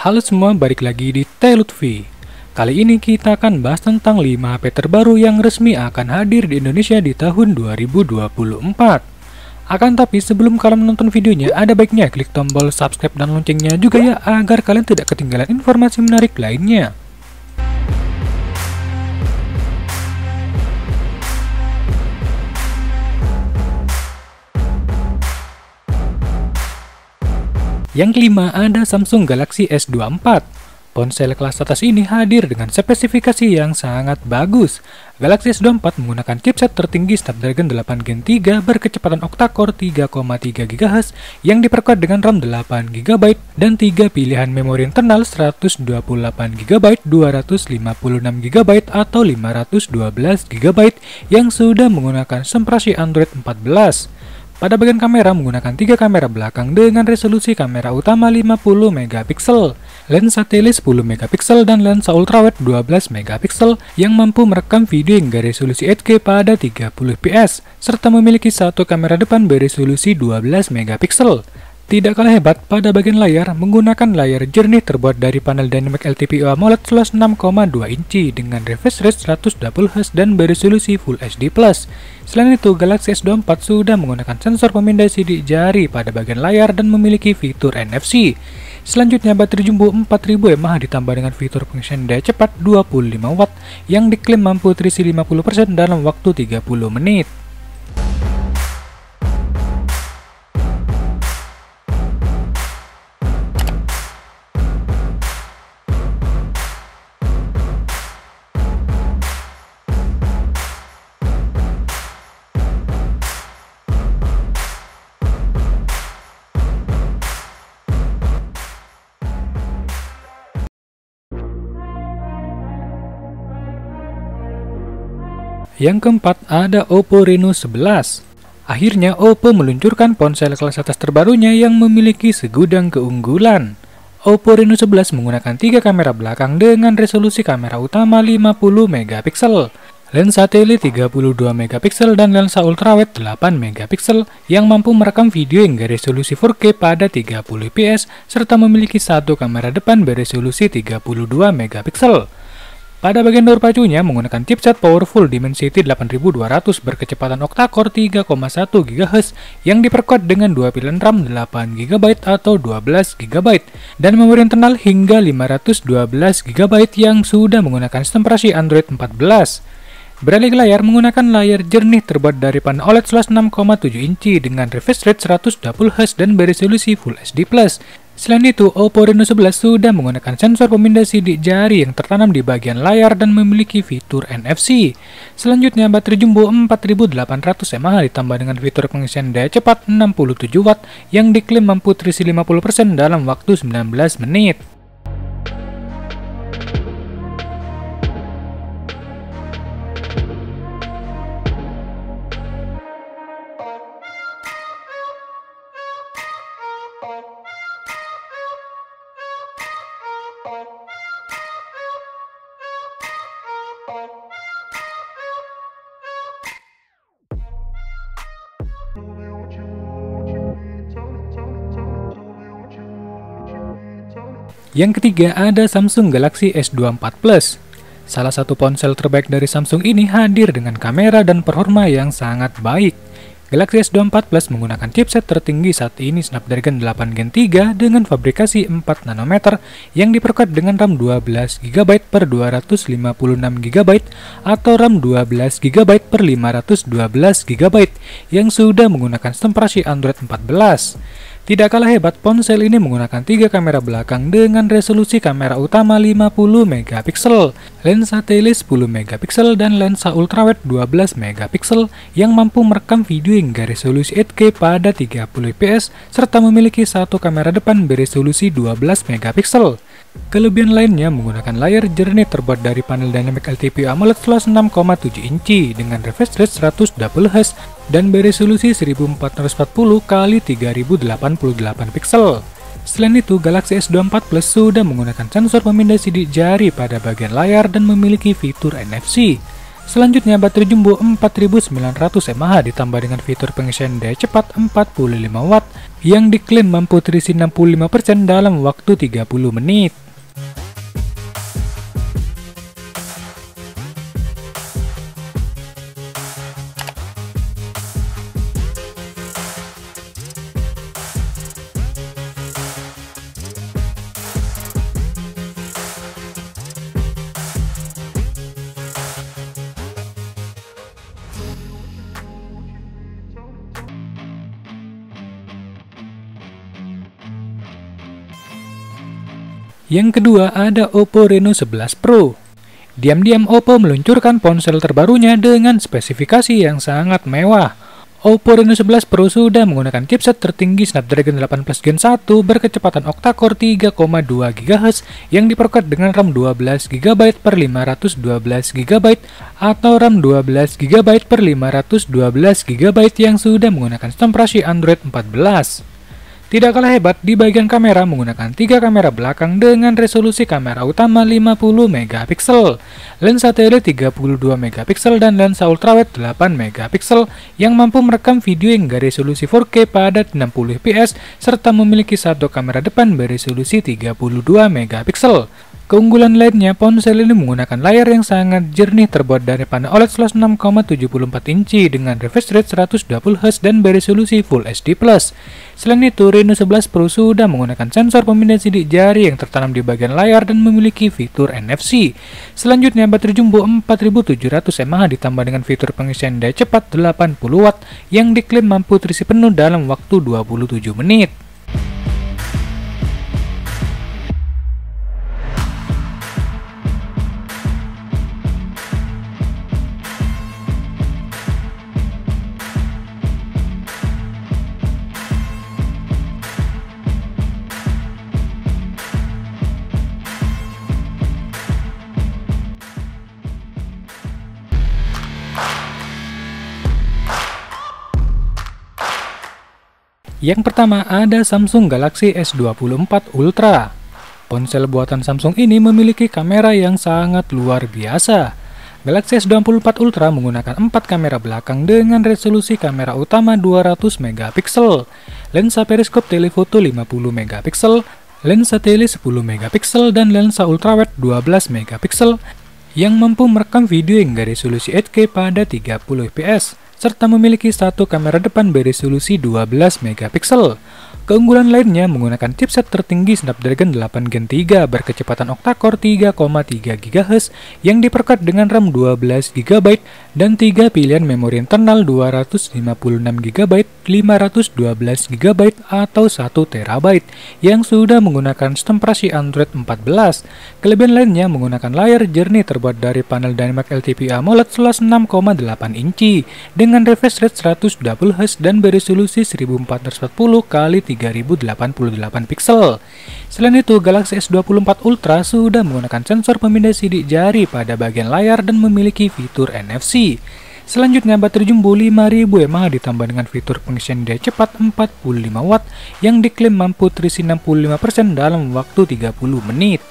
Halo semua, balik lagi di Telutvi. Kali ini kita akan bahas tentang 5 HP terbaru yang resmi akan hadir di Indonesia di tahun 2024. Akan tapi sebelum kalian menonton videonya, ada baiknya klik tombol subscribe dan loncengnya juga ya agar kalian tidak ketinggalan informasi menarik lainnya. Yang kelima ada Samsung Galaxy S24. Ponsel kelas atas ini hadir dengan spesifikasi yang sangat bagus. Galaxy S24 menggunakan chipset tertinggi Snapdragon 8 Gen 3 berkecepatan octa-core 3,3 GHz yang diperkuat dengan RAM 8 GB dan 3 pilihan memori internal 128 GB, 256 GB atau 512 GB yang sudah menggunakan semprasi Android 14. Pada bagian kamera menggunakan tiga kamera belakang dengan resolusi kamera utama 50 megapiksel, lensa tele 10 megapiksel dan lensa ultrawide 12 megapiksel yang mampu merekam video hingga resolusi 8K pada 30 fps serta memiliki satu kamera depan beresolusi 12 megapiksel. Tidak kalah hebat, pada bagian layar menggunakan layar jernih terbuat dari panel Dynamic LTPO AMOLED plus 6,2 inci dengan refresh rate 120Hz dan beresolusi Full HD+. Selain itu, Galaxy S24 sudah menggunakan sensor pemindai sidik jari pada bagian layar dan memiliki fitur NFC. Selanjutnya, baterai jumbo 4000 mAh ditambah dengan fitur pengisian daya cepat 25 watt yang diklaim mampu terisi 50% dalam waktu 30 menit. Yang keempat ada Oppo Reno 11. Akhirnya Oppo meluncurkan ponsel kelas atas terbarunya yang memiliki segudang keunggulan. Oppo Reno 11 menggunakan tiga kamera belakang dengan resolusi kamera utama 50 megapiksel, lensa tele 32 megapiksel dan lensa ultrawide 8 megapiksel yang mampu merekam video hingga resolusi 4K pada 30 fps serta memiliki satu kamera depan beresolusi 32 megapiksel. Pada bagian daur pacunya menggunakan chipset powerful Dimensity 8200 berkecepatan octa-core 3,1 GHz yang diperkuat dengan dua pilihan RAM 8 GB atau 12 GB dan memori internal hingga 512 GB yang sudah menggunakan sistem Android 14. Beralih ke layar menggunakan layar jernih terbuat dari panel OLED plus 6,7 inci dengan refresh rate 120Hz dan beresolusi Full HD+. Selain itu, Oppo Reno 11 sudah menggunakan sensor pemindai sidik jari yang tertanam di bagian layar dan memiliki fitur NFC. Selanjutnya, baterai jumbo 4800 mAh ditambah dengan fitur pengisian daya cepat 67 watt yang diklaim mampu terisi 50% dalam waktu 19 menit. Yang ketiga ada Samsung Galaxy S24 Plus. Salah satu ponsel terbaik dari Samsung ini hadir dengan kamera dan performa yang sangat baik. Galaxy S24 Plus menggunakan chipset tertinggi saat ini Snapdragon 8 Gen 3 dengan fabrikasi 4 nanometer yang diperkuat dengan RAM 12 GB per 256 GB atau RAM 12 GB per 512 GB yang sudah menggunakan sistem Android 14. Tidak kalah hebat, ponsel ini menggunakan tiga kamera belakang dengan resolusi kamera utama 50 megapiksel, lensa tele 10 megapiksel dan lensa ultrawide 12 megapiksel yang mampu merekam video hingga resolusi 8K pada 30 fps serta memiliki satu kamera depan beresolusi 12 megapiksel. Kelebihan lainnya menggunakan layar jernih terbuat dari panel Dynamic LTP AMOLED plus 6,7 inci dengan refresh rate 120Hz dan beresolusi 1440 x 3088 pixel. Selain itu, Galaxy S24 Plus sudah menggunakan sensor pemindai sidik jari pada bagian layar dan memiliki fitur NFC. Selanjutnya baterai jumbo 4900 mAh ditambah dengan fitur pengisian daya cepat 45 watt yang diklaim mampu terisi 65% dalam waktu 30 menit. Yang kedua ada Oppo Reno 11 Pro. Diam-diam Oppo meluncurkan ponsel terbarunya dengan spesifikasi yang sangat mewah. Oppo Reno 11 Pro sudah menggunakan chipset tertinggi Snapdragon 8 Plus Gen 1 berkecepatan octa-core 3,2 GHz yang diperkuat dengan RAM 12 GB per 512 GB atau RAM 12 GB per 512 GB yang sudah menggunakan sistem operasi Android 14. Tidak kalah hebat, di bagian kamera menggunakan tiga kamera belakang dengan resolusi kamera utama 50 megapiksel, lensa tele 32 megapiksel dan lensa ultrawide 8 megapiksel yang mampu merekam video hingga resolusi 4K pada 60 fps serta memiliki satu kamera depan beresolusi 32 megapiksel. Keunggulan lainnya, ponsel ini menggunakan layar yang sangat jernih terbuat dari panel OLED plus 6,74 inci dengan refresh rate 120Hz dan beresolusi Full HD+. Selain itu, Reno 11 Pro sudah menggunakan sensor pemindai sidik jari yang tertanam di bagian layar dan memiliki fitur NFC. Selanjutnya, baterai jumbo 4700 mAh ditambah dengan fitur pengisian daya cepat 80 watt yang diklaim mampu terisi penuh dalam waktu 27 menit. Yang pertama ada Samsung Galaxy S24 Ultra. Ponsel buatan Samsung ini memiliki kamera yang sangat luar biasa. Galaxy S24 Ultra menggunakan 4 kamera belakang dengan resolusi kamera utama 200 megapiksel, lensa periskop telefoto 50 megapiksel, lensa tele 10 megapiksel dan lensa ultrawide 12 megapiksel yang mampu merekam video hingga resolusi 8K pada 30 fps serta memiliki satu kamera depan beresolusi 12 megapiksel. Keunggulan lainnya menggunakan chipset tertinggi Snapdragon 8 Gen 3 berkecepatan octa-core 3,3 GHz yang diperkuat dengan RAM 12 GB dan 3 pilihan memori internal 256 GB, 512 GB atau 1 TB yang sudah menggunakan sistem operasi Android 14. Kelebihan lainnya menggunakan layar jernih terbuat dari panel Dynamic LTP AMOLED plus 6,8 inci dengan refresh rate 120 Hz dan beresolusi 1440 x 3088 pixel. Selain itu, Galaxy S24 Ultra sudah menggunakan sensor pemindai sidik jari pada bagian layar dan memiliki fitur NFC. Selanjutnya, baterai jumbo 5000 mAh ditambah dengan fitur pengisian daya cepat 45 watt yang diklaim mampu terisi 65% dalam waktu 30 menit.